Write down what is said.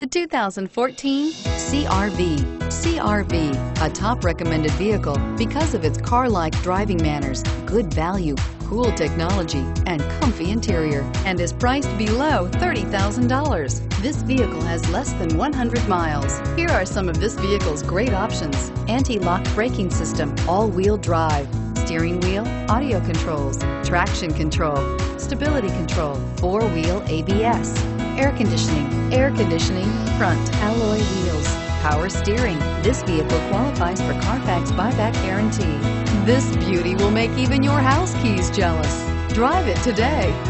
The 2014 CRV. CRV, a top recommended vehicle because of its car-like driving manners, good value, cool technology, and comfy interior, and is priced below $30,000. This vehicle has less than 100 miles. Here are some of this vehicle's great options. Anti-lock braking system, all-wheel drive, steering wheel, audio controls, traction control, stability control, four-wheel ABS, air conditioning, air conditioning, front alloy wheels, power steering. This vehicle qualifies for Carfax buyback guarantee. This beauty will make even your house keys jealous. Drive it today.